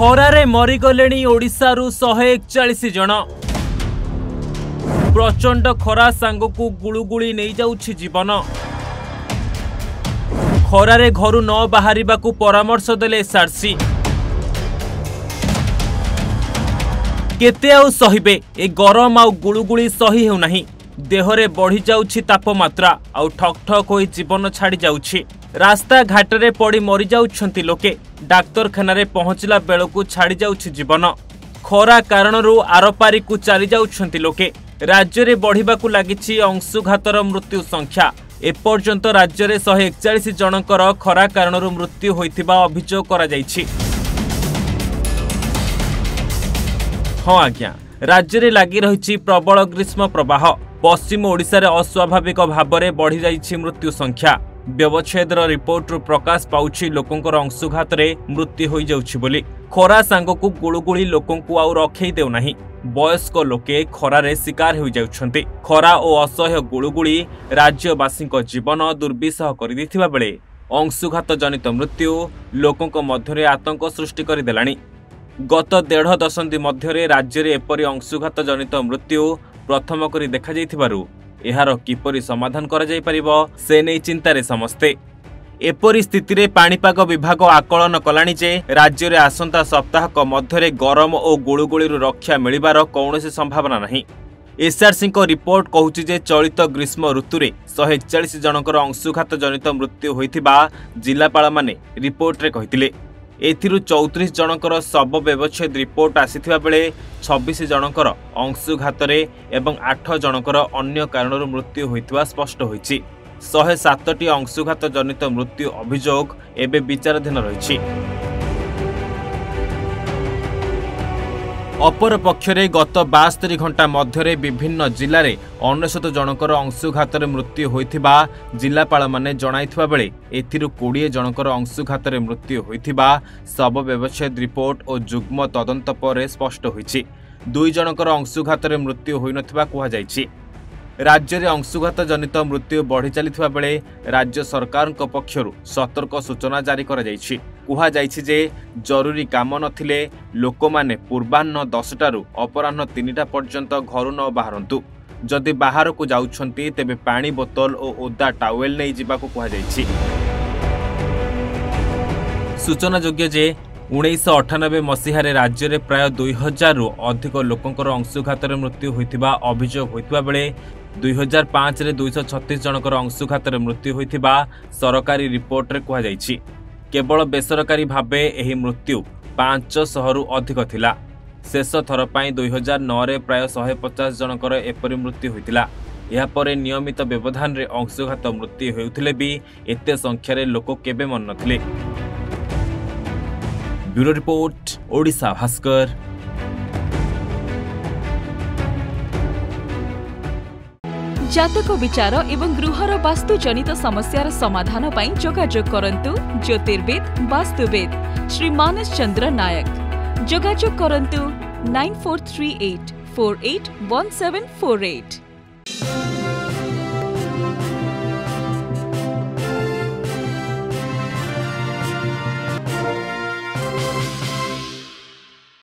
ଖରାରେ ମରିଗଲେଣି ଓଡ଼ିଶାରୁ ଶହେ ଏକଚାଳିଶ ଜଣ। ପ୍ରଚଣ୍ଡ ଖରା ସାଙ୍ଗକୁ ଗୁଳୁଗୁଳି ନେଇଯାଉଛି ଜୀବନ। ଖରାରେ ଘରୁ ନ ବାହାରିବାକୁ ପରାମର୍ଶ ଦେଲେ ଏସ୍ଆର୍ସି। କେତେ ଆଉ ସହିବେ? ଏ ଗରମ ଆଉ ଗୁଳୁଗୁଳି ସହି ହେଉନାହିଁ। ଦେହରେ ବଢ଼ିଯାଉଛି ତାପମାତ୍ରା ଆଉ ଠକ୍ ଠକ୍ ହୋଇ ଜୀବନ ଛାଡ଼ି ଯାଉଛି ରାସ୍ତାଘାଟରେ ପଡ଼ି ମରିଯାଉଛନ୍ତି ଲୋକେ। ଡାକ୍ତରଖାନାରେ ପହଞ୍ଚିଲା ବେଳକୁ ଛାଡ଼ି ଯାଉଛି ଜୀବନ। ଖରା କାରଣରୁ ଆରପାରିକୁ ଚାଲିଯାଉଛନ୍ତି ଲୋକେ। ରାଜ୍ୟରେ ବଢ଼ିବାକୁ ଲାଗିଛି ଅଂଶୁଘାତର ମୃତ୍ୟୁ ସଂଖ୍ୟା। ଏପର୍ଯ୍ୟନ୍ତ ରାଜ୍ୟରେ ଶହେ ଏକଚାଳିଶ ଜଣଙ୍କର ଖରା କାରଣରୁ ମୃତ୍ୟୁ ହୋଇଥିବା ଅଭିଯୋଗ କରାଯାଇଛି। ହଁ ଆଜ୍ଞା। ରାଜ୍ୟରେ ଲାଗି ରହିଛି ପ୍ରବଳ ଗ୍ରୀଷ୍ମ ପ୍ରବାହ। ପଶ୍ଚିମ ଓଡ଼ିଶାରେ ଅସ୍ୱାଭାବିକ ଭାବରେ ବଢ଼ିଯାଇଛି ମୃତ୍ୟୁ ସଂଖ୍ୟା। ବ୍ୟବଚ୍ଛେଦର ରିପୋର୍ଟରୁ ପ୍ରକାଶ ପାଉଛି ଲୋକଙ୍କର ଅଂଶୁଘାତରେ ମୃତ୍ୟୁ ହୋଇଯାଉଛି ବୋଲି। ଖରା ସାଙ୍ଗକୁ ଗୁଳୁଗୁଳି ଲୋକଙ୍କୁ ଆଉ ରଖେଇ ଦେଉନାହିଁ। ବୟସ୍କ ଲୋକେ ଖରାରେ ଶିକାର ହୋଇଯାଉଛନ୍ତି। ଖରା ଓ ଅସହ୍ୟ ଗୁଳୁଗୁଳି ରାଜ୍ୟବାସୀଙ୍କ ଜୀବନ ଦୁର୍ବିସହ କରିଦେଇଥିବା ବେଳେ ଅଂଶୁଘାତ ଜନିତ ମୃତ୍ୟୁ ଲୋକଙ୍କ ମଧ୍ୟରେ ଆତଙ୍କ ସୃଷ୍ଟି କରିଦେଲାଣି। ଗତ ଦେଢ଼ ଦଶନ୍ଧି ମଧ୍ୟରେ ରାଜ୍ୟରେ ଏପରି ଅଂଶୁଘାତ ଜନିତ ମୃତ୍ୟୁ ପ୍ରଥମ କରି ଦେଖାଯାଇଥିବାରୁ ଏହାର କିପରି ସମାଧାନ କରାଯାଇପାରିବ ସେ ନେଇ ଚିନ୍ତାରେ ସମସ୍ତେ। ଏପରି ସ୍ଥିତିରେ ପାଣିପାଗ ବିଭାଗ ଆକଳନ କଲାଣି ଯେ ରାଜ୍ୟରେ ଆସନ୍ତା ସପ୍ତାହକ ମଧ୍ୟରେ ଗରମ ଓ ଗୁଳୁଗୁଳିରୁ ରକ୍ଷା ମିଳିବାର କୌଣସି ସମ୍ଭାବନା ନାହିଁ। ଏସ୍ଆର୍ସିଙ୍କ ରିପୋର୍ଟ କହୁଛି ଯେ ଚଳିତ ଗ୍ରୀଷ୍ମ ଋତୁରେ ଶହେ ଏକଚାଳିଶ ଜଣଙ୍କର ଅଂଶୁଘାତ ଜନିତ ମୃତ୍ୟୁ ହୋଇଥିବା ଜିଲ୍ଲାପାଳମାନେ ରିପୋର୍ଟରେ କହିଥିଲେ। ଏଥିରୁ ଚଉତିରିଶ ଜଣଙ୍କର ଶବ ବ୍ୟବଚ୍ଛେଦ ରିପୋର୍ଟ ଆସିଥିବା ବେଳେ ଛବିଶ ଜଣଙ୍କର ଅଂଶୁଘାତରେ ଏବଂ ଆଠ ଜଣଙ୍କର ଅନ୍ୟ କାରଣରୁ ମୃତ୍ୟୁ ହୋଇଥିବା ସ୍ପଷ୍ଟ ହୋଇଛି। ଶହେ ସାତଟି ଅଂଶୁଘାତ ଜନିତ ମୃତ୍ୟୁ ଅଭିଯୋଗ ଏବେ ବିଚାରାଧୀନ ରହିଛି। অপরপক্ষে গত বাস্তরি ঘণ্টা মধ্যে বিভিন্ন জেলায় অনশত জনকর অংশুঘাতরে মৃত্যু হয়ে জেলাপাল মানে জনাই বেড়ে এর কোড়িয়ে জনকর অংশুঘাতরে মৃত্যু হয়ে শব ব্যবচ্ছেদ রিপোর্ট ও যুগ্ম তদন্ত পরে স্পষ্ট হয়েছে দুই জনকর অংশুঘাতরে মৃত্যু হয়ে কুহযাইছে রাজ্যের অংশুঘাত জনিত মৃত্যু বড়ি চাল বেড়ে রাজ্য সরকার পক্ষ সতর্ক সূচনা জারি করা যাইছে କୁହାଯାଇଛି ଯେ ଜରୁରୀ କାମ ନଥିଲେ ଲୋକମାନେ ପୂର୍ବାହ୍ନ ଦଶଟାରୁ ଅପରାହ୍ନ ତିନିଟା ପର୍ଯ୍ୟନ୍ତ ଘରୁ ନ ବାହାରନ୍ତୁ। ଯଦି ବାହାରକୁ ଯାଉଛନ୍ତି ତେବେ ପାଣି ବୋତଲ ଓ ଓଦା ଟାୱେଲ ନେଇ ଯିବାକୁ କୁହାଯାଇଛି। ସୂଚନାଯୋଗ୍ୟ ଯେ ଉଣେଇଶହ ଅଠାନବେ ମସିହାରେ ରାଜ୍ୟରେ ପ୍ରାୟ ଦୁଇ ହଜାରରୁ ଅଧିକ ଲୋକଙ୍କର ଅଂଶୁଘାତରେ ମୃତ୍ୟୁ ହୋଇଥିବା ଅଭିଯୋଗ ହୋଇଥିବା ବେଳେ ଦୁଇ ହଜାର ପାଞ୍ଚରେ ଦୁଇଶହ ଛତିଶ ଜଣଙ୍କର ଅଂଶୁଘାତରେ ମୃତ୍ୟୁ ହୋଇଥିବା ସରକାରୀ ରିପୋର୍ଟରେ କୁହାଯାଇଛି। କେବଳ ବେସରକାରୀ ଭାବେ ଏହି ମୃତ୍ୟୁ ପାଞ୍ଚଶହରୁ ଅଧିକ ଥିଲା ଶେଷ ଥର ପାଇଁ ଦୁଇ ହଜାର ନଅରେ ପ୍ରାୟ ଶହେ ପଚାଶ ଜଣଙ୍କର ଏପରି ମୃତ୍ୟୁ ହୋଇଥିଲା ଏହାପରେ ନିୟମିତ ବ୍ୟବଧାନରେ ଅଂଶୁଘାତ ମୃତ୍ୟୁ ହେଉଥିଲେ ବି ଏତେ ସଂଖ୍ୟାରେ ଲୋକ କେବେ ମରିନଥିଲେ ବ୍ୟୁରୋ ରିପୋର୍ଟ ଓଡ଼ିଶା ଭାସ୍କର ଜାତକ ବିଚାର ଏବଂ ଗୃହର ବାସ୍ତୁଜନିତ ସମସ୍ୟାର ସମାଧାନ ପାଇଁ ଯୋଗାଯୋଗ କରନ୍ତୁ ଜ୍ୟୋତିର୍ବିଦ ବାସ୍ତୁବିଦ ଶ୍ରୀ ମାନସ ଚନ୍ଦ୍ର ନାୟକ ଯୋଗାଯୋଗ କରନ୍ତୁ nine four three eight four eight one seven four eight